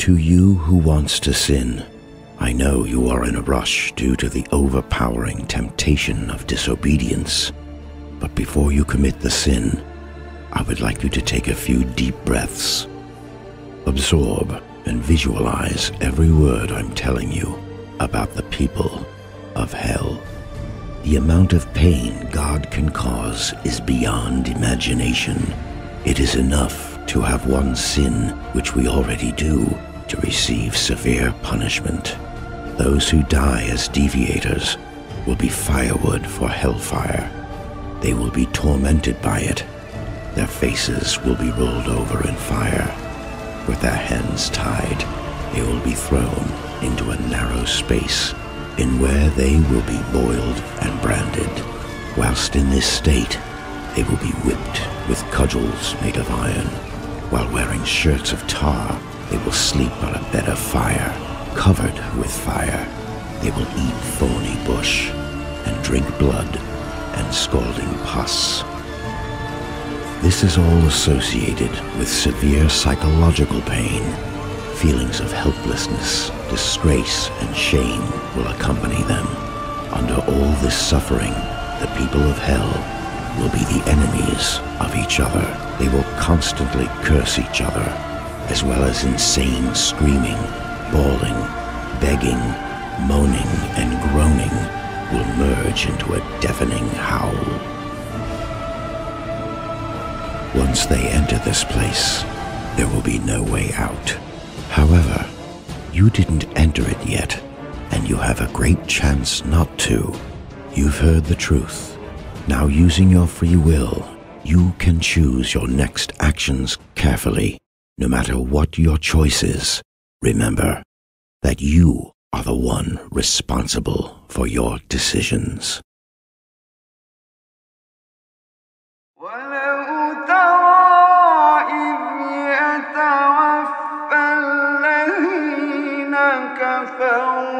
To you who wants to sin, I know you are in a rush due to the overpowering temptation of disobedience. But before you commit the sin, I would like you to take a few deep breaths. Absorb and visualize every word I'm telling you about the people of hell. The amount of pain God can cause is beyond imagination. It is enough to have one sin, which we already do, to receive severe punishment. Those who die as deviators will be firewood for hellfire. They will be tormented by it. Their faces will be rolled over in fire. With their hands tied, they will be thrown into a narrow space in where they will be boiled and branded. Whilst in this state, they will be whipped with cudgels made of iron. While wearing shirts of tar, they will sleep on a bed of fire, covered with fire. They will eat thorny bush and drink blood and scalding pus. This is all associated with severe psychological pain. Feelings of helplessness, disgrace, and shame will accompany them. Under all this suffering, the people of hell will be the enemies of each other. They will constantly curse each other, as well as insane screaming, bawling, begging, moaning, and groaning will merge into a deafening howl. Once they enter this place, there will be no way out. However, you didn't enter it yet, and you have a great chance not to. You've heard the truth. Now, using your free will, you can choose your next actions carefully. No matter what your choice is, remember that you are the one responsible for your decisions. كفروا